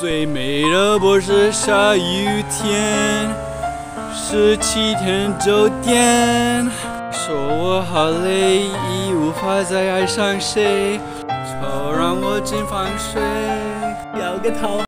最美的不是下雨天，是七天酒店。说我好累，已无法再爱上谁，就让我进房睡，摇个头。